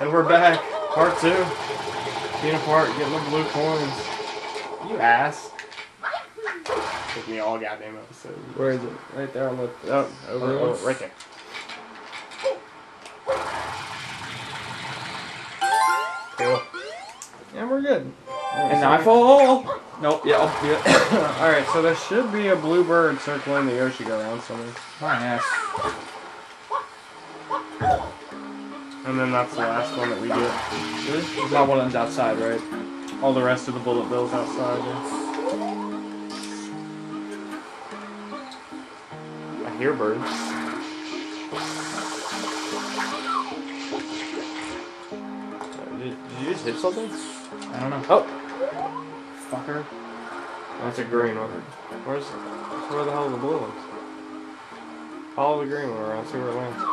And we're back. Part two. Being apart, getting the blue coins. You ass. Took me all goddamn episode. Where is it? Right there on the. Oh, over, Other oh, one? right there. Cool. And we're good. And I fall. Nope. Yeah. Oh, yeah. Alright, so there should be a blue bird circling the Yoshi go around somewhere. My ass. And then that's the last one that we get. There's not one them's outside, right? All the rest of the bullet bills outside. yeah. I hear birds. Did, did you just hit something? I don't know. Oh! Fucker. That's a green one. Where's where the hell are the blue ones? Follow the green one around, see where it lands.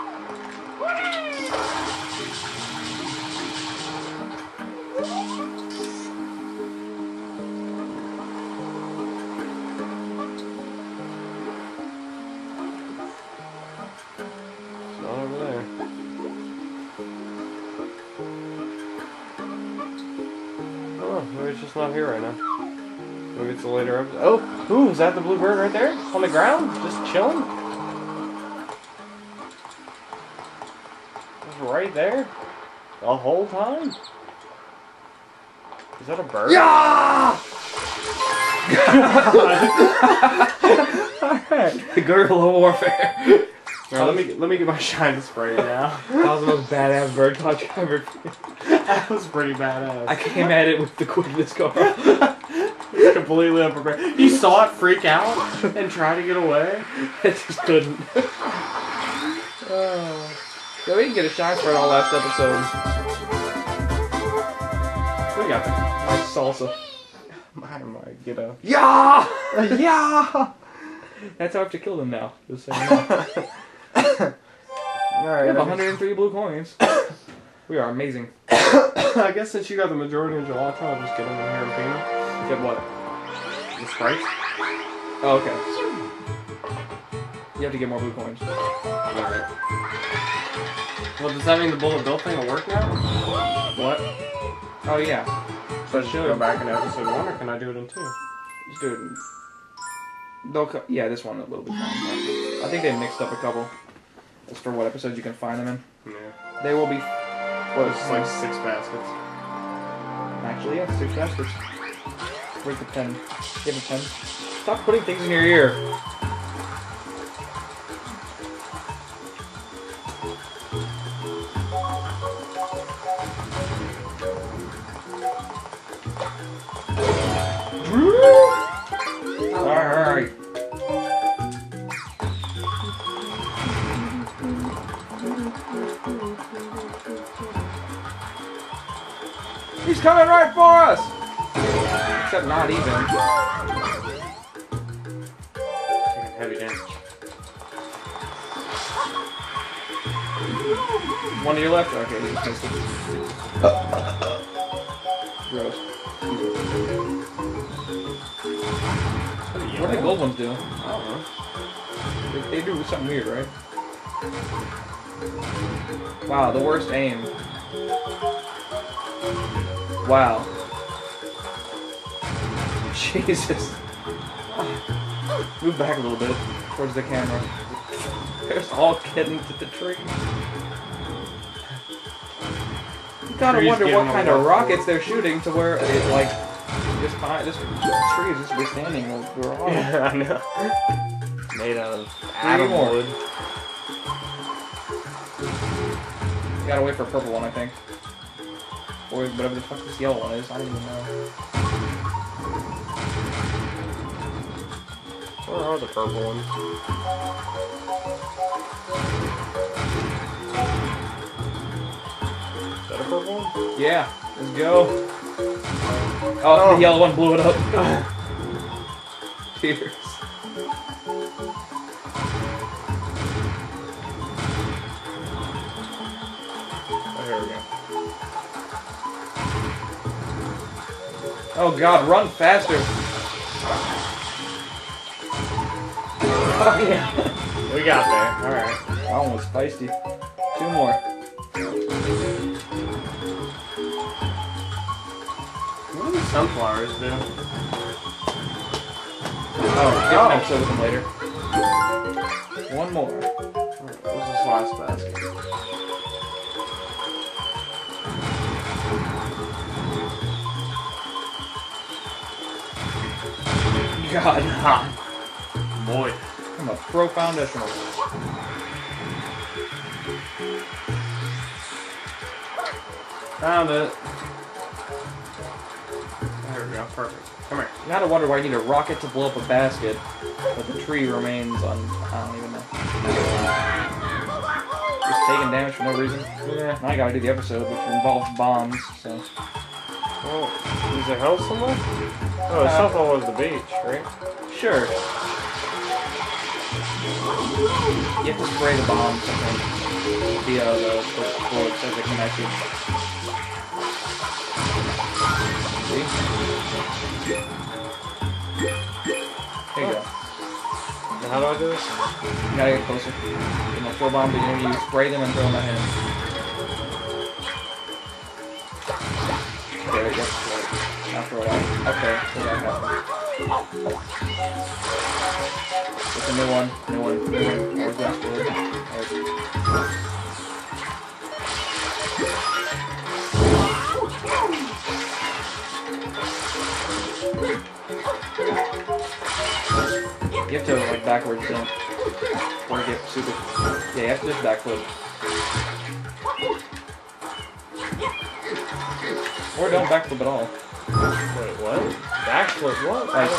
It's not here right now. Maybe it's a later episode. Oh, ooh, is that the blue bird right there? On the ground? Just chilling? Just right there? The whole time? Is that a bird? Yeah! the guerrilla warfare. Now, let me let me get my shine spray now. That was the most badass bird touch I've ever. that was pretty badass. I came at it with the quickness car. It's completely unprepared. You saw it freak out and try to get away. I just couldn't. Oh. Yeah, we can get a shine spray it all last episode. We got that. Nice salsa. My, my, get a. Yeah! Yeah! That's how I have to kill them now. You know. We have 103 blue coins. We are amazing. I guess since you got the majority of gelato, I'll just get them in here and peanut. Get what? The sprites? Oh, okay. You have to get more blue coins. Alright. Well, does that mean the bullet bill thing will work now? What? Oh, yeah. So I should go back in episode one, or can I do it in two? Just do it. They'll yeah, this one a little bit longer. I think they mixed up a couple. As for what episodes you can find them in. Yeah. They will be. Well, it's like six baskets. Actually, yeah, six baskets. Where's the pen? Give have a pen? Stop putting things in your ear. Except not even. Heavy damage. One to your left? Okay, you just. Gross. What do the gold ones do? I don't know. They, they do something weird, right? Wow, the worst aim. Wow. Jesus. Move back a little bit towards the camera. There's all getting to the tree. You gotta wonder what kind of rockets they're shooting to where it like this kind this tree is just withstanding the rock. Yeah, I know. Made out of atom wood. You gotta wait for a purple one, I think. Or whatever the fuck this yellow one is. I don't even know. Are the purple ones? Is that a purple one? Yeah, let's go. Oh, oh. the yellow one blew it up. Tears. Oh, here we go. Oh god, run faster. Yeah. We got there. Alright. That one was feisty. Two more. What do sunflowers do? Oh, get oh. an episode them later. One more. What was this last basket? God. Boy. I'm a pro foundational. Found it. There we go. Perfect. Come here. You gotta wonder why you need a rocket to blow up a basket, but the tree remains on. I don't even know. Just taking damage for no reason. Yeah. Now I gotta do the episode, which involves bombs, so. Oh, is there hell somewhere? Oh, the Uh, sunflower was the beach, right? Sure. You have to spray the bomb something via the, bullets as they come at you. See? There you go. And how do I do this? You gotta get closer. You know, throw bomb, but you know, you spray them and throw them at him. There we go. Throw it out. Okay, so that happened. It's a new one, new one, new one. Where's that word? Alright. You have to like backwards jump. Or get super. Yeah, you have to just backflip. Or don't backflip at all. Wait, what? Backflip? What? Like,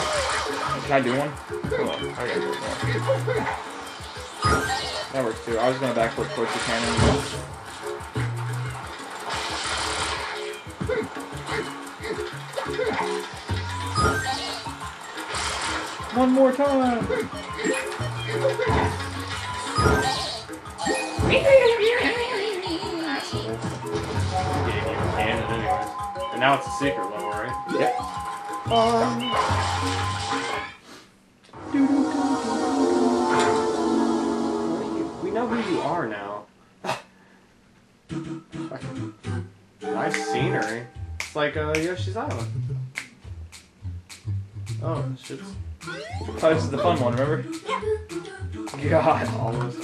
can I do one? Hold on, I got it. That works too. I was gonna backflip towards the cannon. One more time. Yeah, you can it anyways. And now it's a secret level, right? Yep. Um, We know who you are now. nice scenery. It's like uh, Yoshi's Island. Oh, Oh, this is the fun one, remember? God. almost.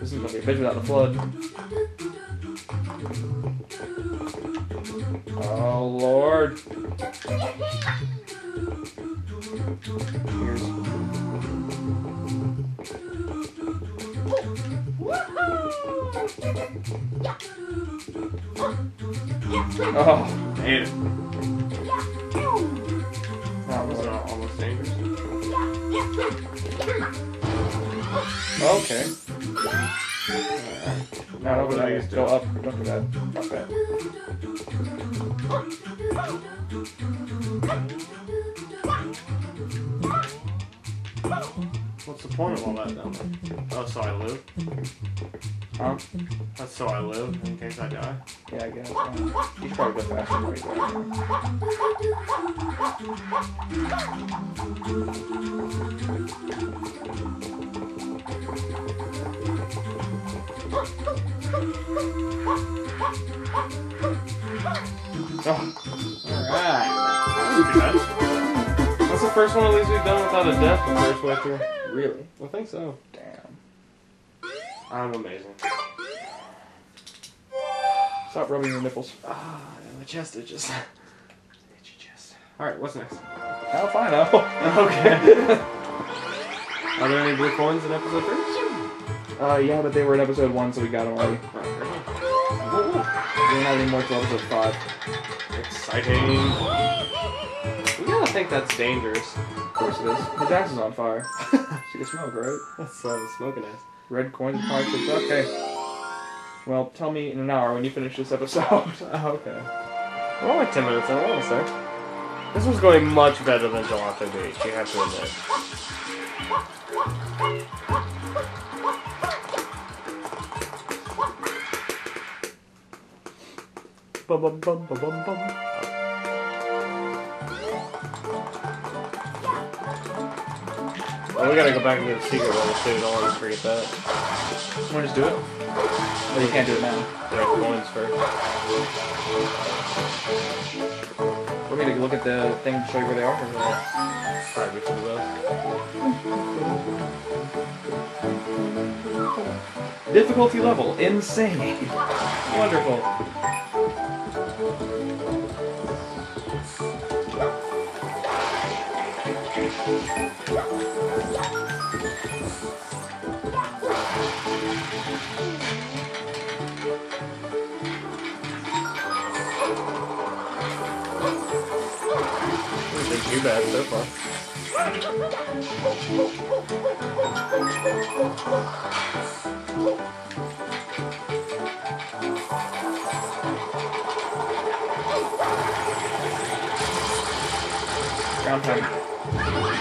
This is gonna be a bitch without the FLUDD. Oh lord. Here's Oh, it. that Was it almost dangerous? okay. Now over there, go up. Don't do that. Fuck that. What's the point of all that there? Oh, so I live? Huh? That's so I live in case I die? Yeah, I guess. Uh, you should probably go faster go. Oh, Alright. That's the first one at least we've done without a death the first way through. Really? I think so. Damn. I'm amazing. Stop rubbing your nipples. Ah, my chest itches. Itchy chest. Alright, what's next? I'll find out. Okay. Are there any blue coins in episode 3? Uh, yeah, but they were in episode one, so we got them already. Whoa, We don't have any more till episode five. Exciting. We gotta think that's dangerous. Of course it is. His ass is on fire. Can smoke, right? That's uh, the smoking ass. Red coins and. Okay. Well, tell me in an hour when you finish this episode. Oh, okay. We're only 10 minutes in, I want to say. This was going much better than Gelato Beach, you have to admit. Bum, bum, bum, bum, bum, bum. Oh, we gotta go back into the secret level too, don't let us forget that. Want to just do it? But you can't do it now. Get our coins first. Want me to look at the thing to show you where they are? Or what? Probably for the best. Difficulty level, insane. Wonderful. Doesn't too bad so far. Ground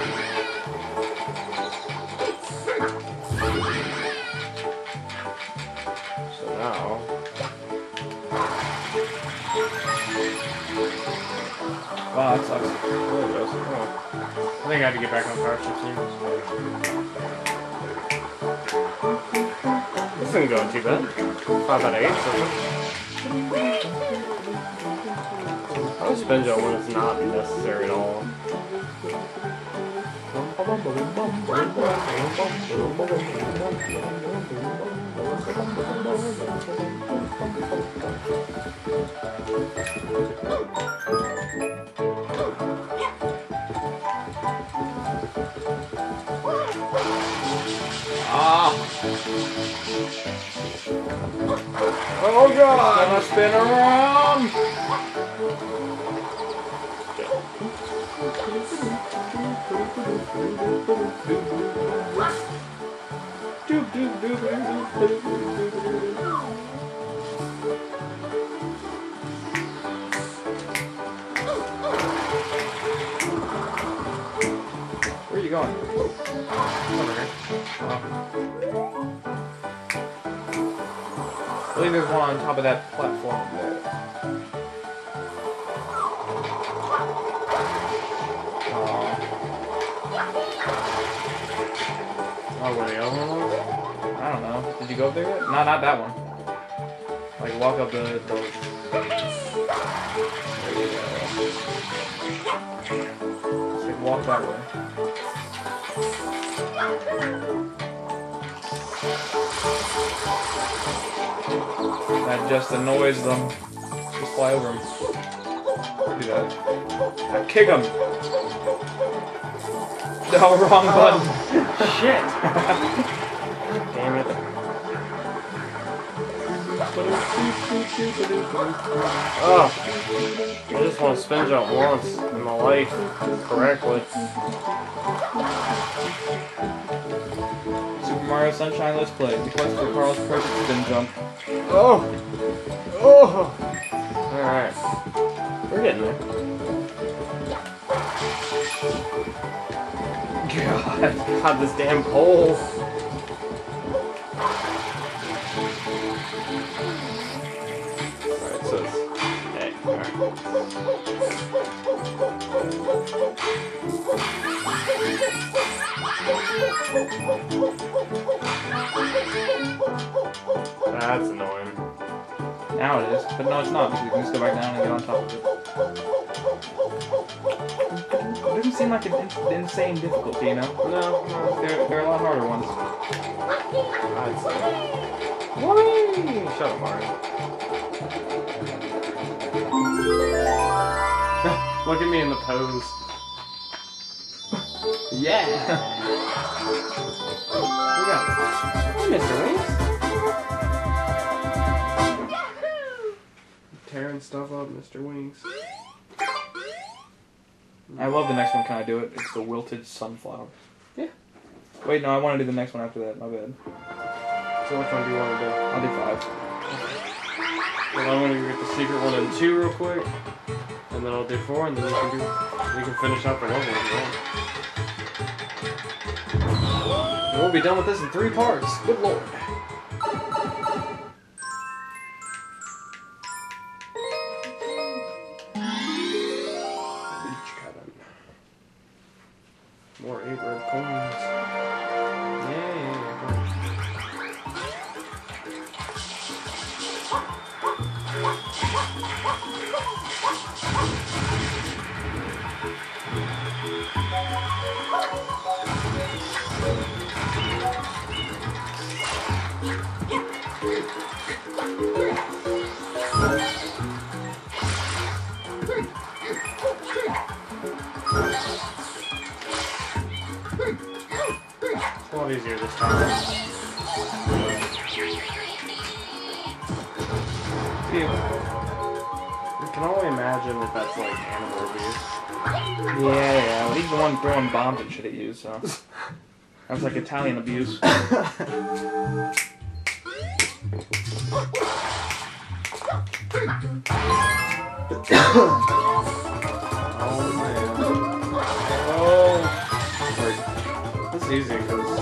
Wow, that sucks. oh, it goes. Oh. I think I have to get back on Power 16. This isn't going too bad. Five out of eight, so I jump when it's not necessary at all. Ah! Oh god! Gonna spin around! Where are you going? Over here. I believe there's one on top of that platform there. Oh, where the other one was? I don't know. Did you go up there yet? No, not that one. Like walk up the. the... Like, walk that way. That just annoys them. Just fly over them. Do that. Now kick him. No, wrong button. Shit! Damn it. Oh, I just want to spin jump once in my life correctly. Super Mario Sunshine Let's Play. The quest for Carl's perfect spin jump. Oh! Oh! Alright. We're getting there. God. God, this damn pole. Alright, so it's. Hey, alright. That's annoying. Now it is, but no, it's not because you can just go back down and get on top of it. Seem like an in- insane difficulty, you know? No, no. There are a lot harder ones. I'd say. Whee! Shut up, Mario. Look at me in the pose. Yeah. We got Hey, Mr. Wings. Tearing stuff up, Mr. Wings. I love the next one. Can I do it? It's the wilted sunflower. Yeah. Wait, no, I want to do the next one after that. My bad. So which one do you want to do? I'll do five. Well, I'm gonna get the secret one and two real quick, and then I'll do four, and then you can do. We can finish up another one if you want. And we'll be done with this in three parts. Good lord. Easier this time. Phew. I can only imagine that that's like animal abuse. Yeah, yeah. Well, he's the one throwing bombs and shit at you, so. That's like Italian abuse. Oh man. Oh. Like, this is easy because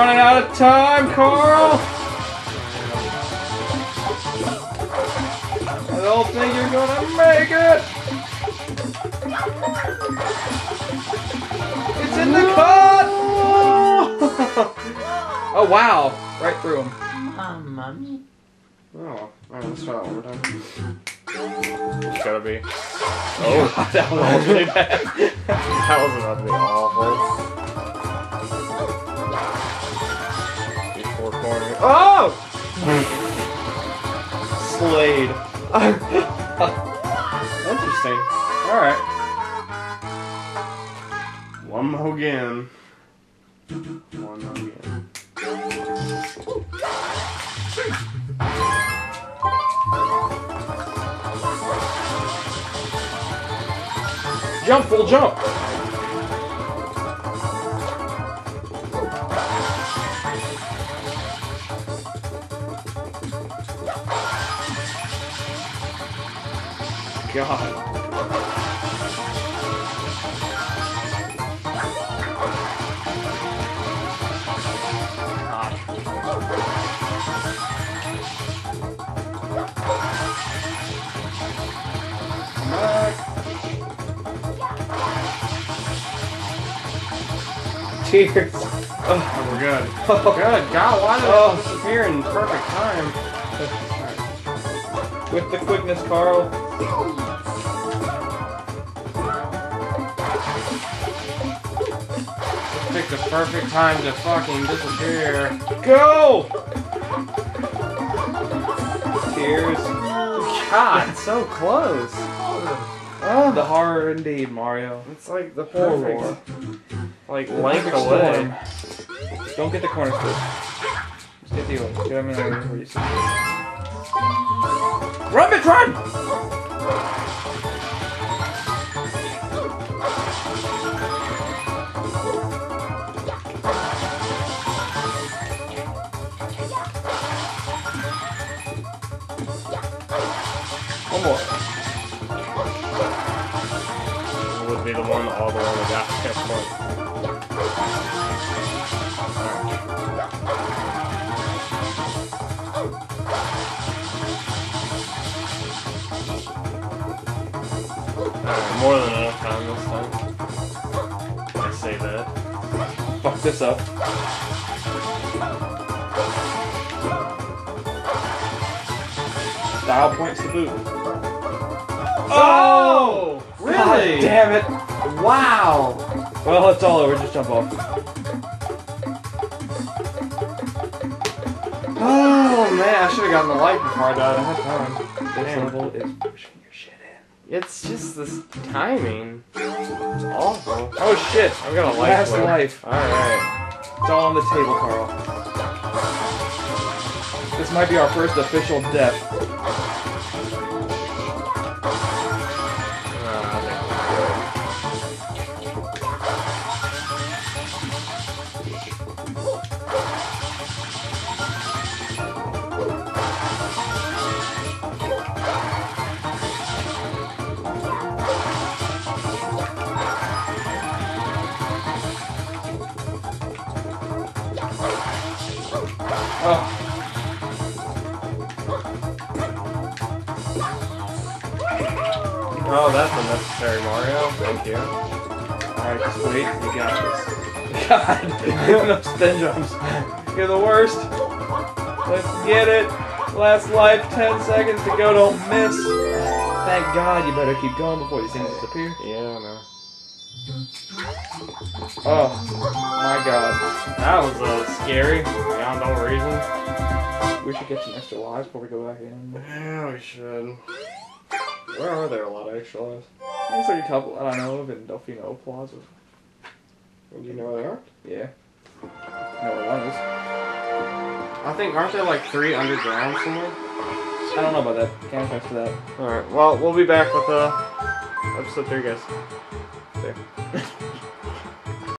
running out of time, Carl. I don't think you're gonna make it. It's in the cut. oh wow! Right through him. mommy. Oh, alright, let's try that one more time. It's gotta be. Oh, that was really bad. That was about to be awful. Oh! Slade. Interesting. All right. One more again. One more again. Jump, full jump. God. Tears. Oh, we're good. Oh, Good. God, why did Oh. it disappear in perfect time? With the quickness, Carl. Picked the perfect time to fucking disappear. Go! Tears. God, so close. Oh, the horror indeed, Mario. It's like the Horror. perfect, like length Perfect away. storm. Don't get the corner. Just get the. Get him in there where you see. Run, bitch, run! One more. Would be the one all the way to that point. More than enough time this time. I say that. Fuck this up. Style points to boot. Oh! oh! Really? God damn it! Wow! Well, it's all over. Just jump off. Oh man, I should have gotten the light before I died. I had time. This Damn. level is pushing your shit in. It's just this timing. It's awful. Oh shit! I've got a light. Last left. life. Alright. It's all on the table, Carl. This might be our first official death. Thank you. alright, just wait. You got this. God, spin jumps. You're the worst. Let's get it. Last life, 10 seconds to go. Don't miss. Thank God you better keep going before these things disappear. Yeah, I know. Oh, my God. That was uh, scary, beyond all reason. We should get some extra lives before we go back in. Yeah, we should. Where are there a lot of extra lives? There's like a couple that I don't know of in Delfino Plaza. Do you know where they are? Yeah. I know where one is. I think, aren't there like three underground somewhere? I don't know about that. Can't attest to that. Alright, well, we'll be back with uh, episode 3, guys. See ya.